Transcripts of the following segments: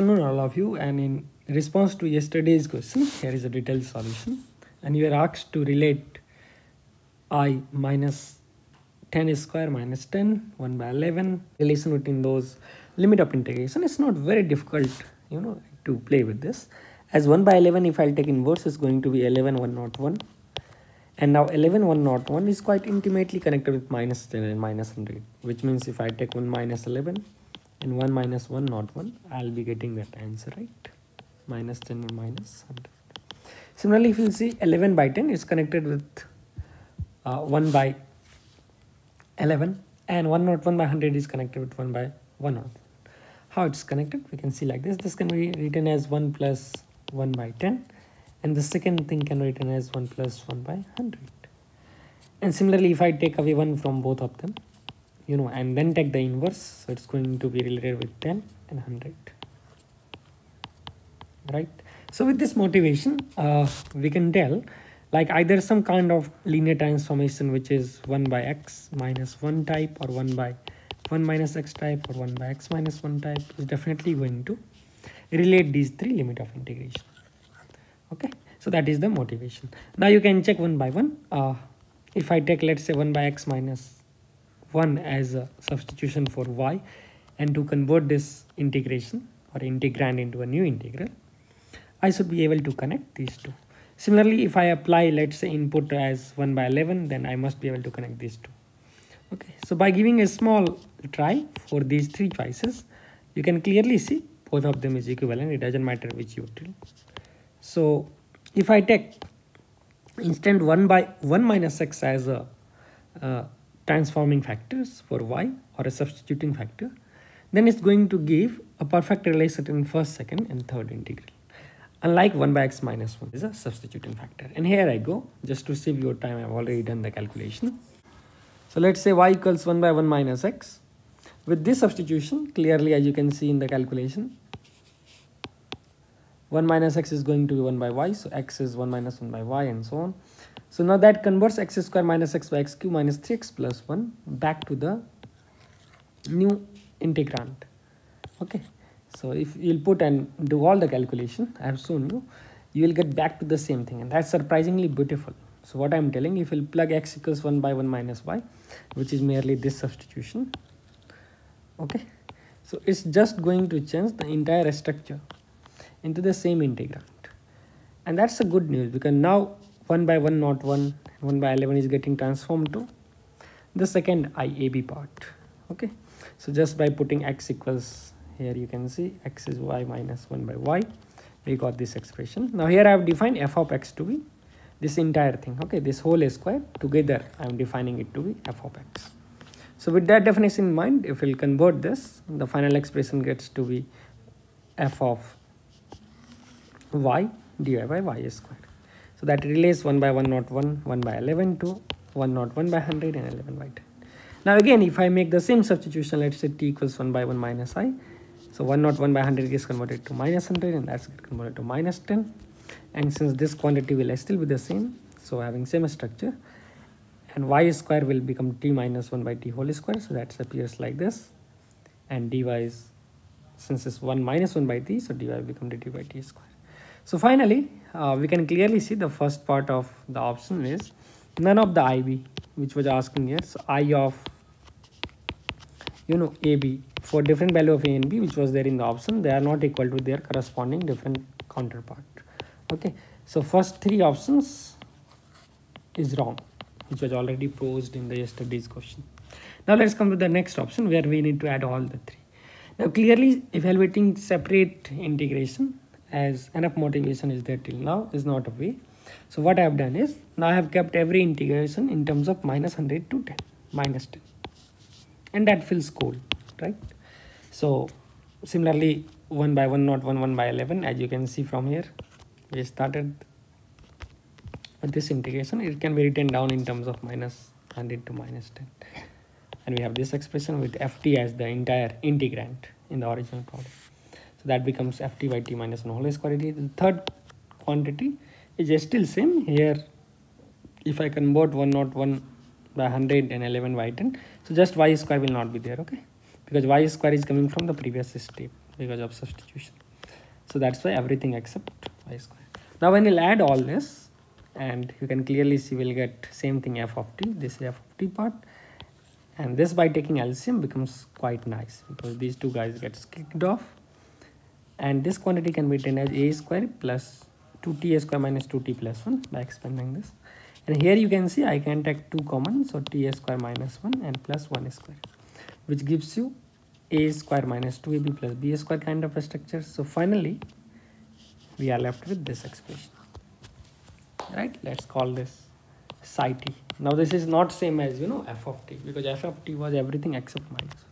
afternoon all of you. And in response to yesterday's question here is a detailed solution. And you are asked to relate i minus 10 square minus 10 1 by 11 relation between those limit of integration. It's not very difficult you know to play with this. As 1 by 11 if I'll take inverse is going to be 11 1 not 1 and now 11 1 not 1 is quite intimately connected with minus 10 and minus 100 which means if I take 1 minus 11 and 1 minus 1 not 1 I'll be getting that answer right? Minus 10 and minus 100 similarly if you see 11 by 10 is connected with uh, 1 by 11 and 1 not 1 by 100 is connected with 1 by 1 not how it's connected? We can see like this. This can be written as 1 plus 1 by 10 and the second thing can be written as 1 plus 1 by 100 and similarly if I take away 1 from both of them you know and then take the inverse. So it's going to be related with 10 and 100 right? So with this motivation uh, we can tell like either some kind of linear transformation which is 1 by x minus 1 type or 1 by 1 minus x type or 1 by x minus 1 type is definitely going to relate these three limit of integration. Okay? So that is the motivation. Now you can check one by one. Uh, if I take let's say 1 by x minus 1 as a substitution for y and to convert this integration or integrand into a new integral I should be able to connect these two. Similarly if I apply let's say input as 1 by 11 then I must be able to connect these two. Okay so by giving a small try for these three choices you can clearly see both of them is equivalent. It doesn't matter which you do so if I take instant 1 by 1 minus x as a uh, transforming factors for y or a substituting factor, then it's going to give a perfect relation in first, second and third integral. Unlike 1 by x minus 1 is a substituting factor. And here I go, just to save your time, I've already done the calculation. So let's say y equals 1 by 1 minus x. With this substitution, clearly as you can see in the calculation, 1 minus x is going to be 1 by y, so x is 1 minus 1 by y and so on. So now that converts x square minus x by x cube minus 3x plus 1 back to the new integrand. Okay. So if you'll put and do all the calculation I have shown you, you will get back to the same thing and that's surprisingly beautiful. So what I'm telling if you'll plug x equals 1 by 1 minus y which is merely this substitution. Okay. So it's just going to change the entire structure into the same integrand. And that's a good news because now 1 by 1 not 1 1 by 11 is getting transformed to the second IAB part. Okay? So just by putting x equals here you can see x is y minus 1 by y. We got this expression. Now here I have defined f of x to be this entire thing. Okay? This whole square together I am defining it to be f of x. So with that definition in mind if we'll convert this the final expression gets to be f of y divided by y square so that relates 1 by 1 not 1, 1 by 11 to 1 not 1 by 100 and 11 by 10. Now again, if I make the same substitution, let's say t equals 1 by 1 minus i. So 1 not 1 by 100 is converted to minus 100 and that's converted to minus 10. And since this quantity will still be the same, so having same structure, and y square will become t minus 1 by t whole square. So that appears like this. And dy is, since it's 1 minus 1 by t, so dy will become dt by t square. So finally, uh, we can clearly see the first part of the option is none of the IB which was asking here. So I of you know AB for different value of A and B which was there in the option they are not equal to their corresponding different counterpart. Okay. So first three options is wrong which was already posed in the yesterday's question. Now let's come to the next option where we need to add all the three. Now clearly evaluating separate integration as enough motivation is there till now is not a way. So what I have done is now I have kept every integration in terms of minus 100 to 10 minus 10 and that feels cool right. So similarly 1 by 1 not 1 1 by 11 as you can see from here we started with this integration it can be written down in terms of minus 100 to minus 10 and we have this expression with ft as the entire integrand in the original problem so that becomes ft by t minus 1 whole square. The third quantity is still same here. If I convert 1 not 1 by 100 and 11 by 10. So just y square will not be there, okay? Because y square is coming from the previous step because of substitution. so that's why everything except y square now when we'll add all this and you can clearly see we'll get same thing f of t this is f of t part and this by taking LCM becomes quite nice because these two guys gets kicked off and this quantity can be written as a square plus 2t a square minus 2t plus 1 by expanding this. And here you can see I can take 2 common so t square minus 1 and plus 1 square which gives you a square minus 2ab plus b square kind of a structure. So finally we are left with this expression. Right? Let's call this psi t. Now this is not same as you know f of t because f of t was everything except minus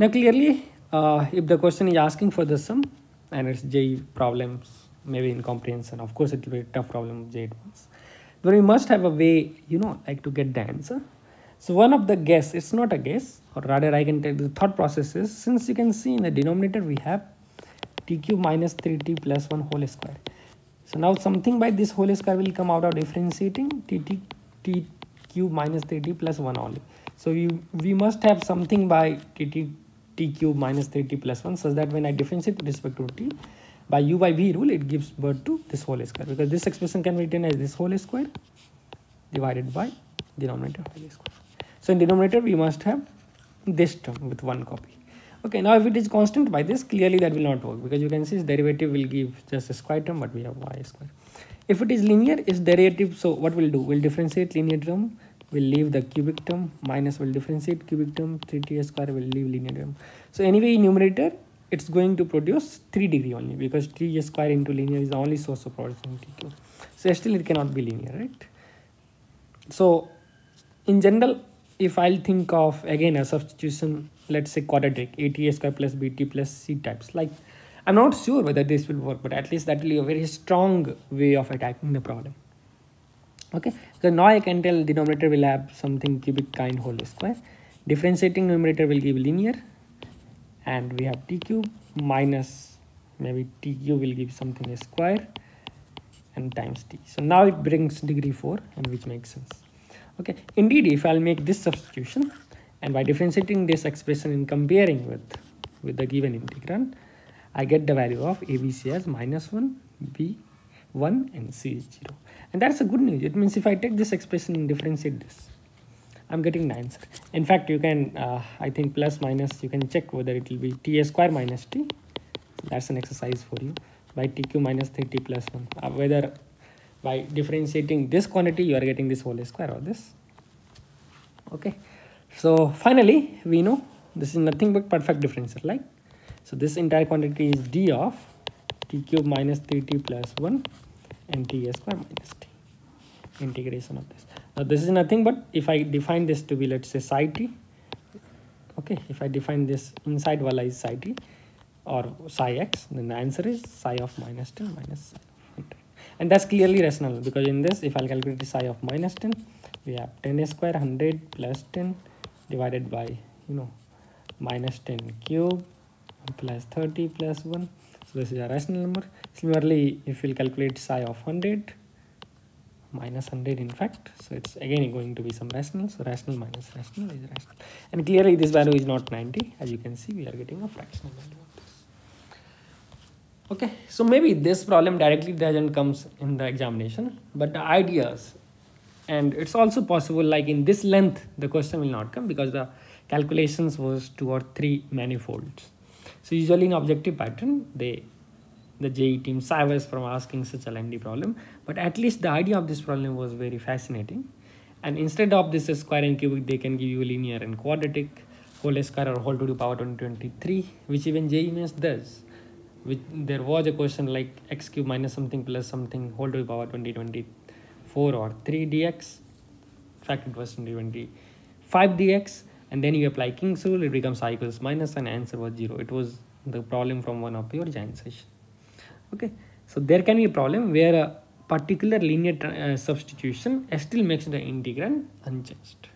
now clearly uh, if the question is asking for the sum and it's JEE problems maybe in comprehension of course it will be a tough problem JEE ones but we must have a way you know like to get the answer. So one of the guess it's not a guess or rather i can tell the thought process is since you can see in the denominator we have t cube minus 3t plus 1 whole square. So now something by this whole square will come out of differentiating t t t cube minus 3t plus 1 only. So you we must have something by t t t cube minus 3t plus 1 such that when i differentiate with respect to t by u by v rule it gives birth to this whole square because this expression can be written as this whole square divided by denominator whole square. So in denominator we must have this term with one copy. Okay now if it is constant by this clearly that will not work because you can see its derivative will give just a square term but we have y square. If it is linear its derivative so what we'll do? We'll differentiate linear term we'll leave the cubic term minus will differentiate cubic term 3t square will leave linear term. So anyway numerator it's going to produce 3 degree only because t square into linear is the only source of production t so still it cannot be linear right? So in general if I'll think of again a substitution let's say quadratic ATA square plus BT plus C types like I'm not sure whether this will work but at least that will be a very strong way of attacking the problem okay? So now I can tell denominator will have something cubic kind whole square. Differentiating numerator will give linear. And we have t cube minus maybe t cube will give something square and times t. So now it brings degree 4 and which makes sense. Okay? Indeed if i'll make this substitution and by differentiating this expression in comparing with with the given integrand i get the value of abc as minus 1 b 1 and c is 0 and that's a good news. It means if i take this expression and differentiate this i'm getting the answer. In fact you can uh, i think plus minus you can check whether it will be t square minus t. That's an exercise for you. By t cube minus 3t plus 1 uh, whether by differentiating this quantity you are getting this whole square or this. Okay. So finally we know this is nothing but perfect differential like so this entire quantity is d of t cube minus 3t plus 1 and t square minus t. Integration of this. Now this is nothing but if i define this to be let's say psi t okay? If i define this inside wala is psi t or psi x then the answer is psi of minus 10 minus psi of 100 and that's clearly rational because in this if i'll calculate the psi of minus 10 we have 10 square 100 plus 10 divided by you know minus 10 cube plus 30 plus 1 so this is a rational number similarly if we'll calculate psi of 100 minus 100 in fact so it's again going to be some rational so rational minus rational is rational. And clearly this value is not 90 as you can see we are getting a fractional value okay so maybe this problem directly doesn't comes in the examination but the ideas and it's also possible like in this length the question will not come because the calculations was two or three manifolds. So usually in objective pattern they the JEE team savers from asking such a lengthy problem. But at least the idea of this problem was very fascinating. And instead of this square and cubic they can give you linear and quadratic whole square or whole to the power 2023 which even JEE Mains does. Which there was a question like x cube minus something plus something whole to the power 2020 4 or 3 dx in fact it was 25 dx and then you apply King's rule it becomes i equals minus and answer was 0 it was the problem from one of your giant session okay. So there can be a problem where a particular linear uh, substitution still makes the integrand unchanged.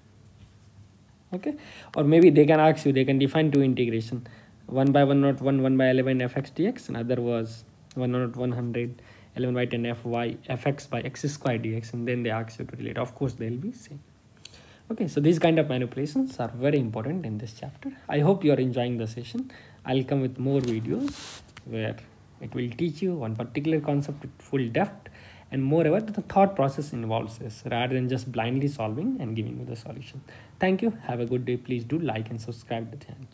Okay. Or maybe they can ask you they can define two integration. 1 by 1 not 1 1 by 11 fx dx another was 1 not 100 11 by 10 fy fx by x square dx and then they ask you to relate of course they'll be same. Okay. So these kind of manipulations are very important in this chapter. I hope you are enjoying the session. I'll come with more videos where it will teach you one particular concept with full depth and moreover the thought process involves this rather than just blindly solving and giving you the solution. Thank you. Have a good day. Please do like and subscribe to the channel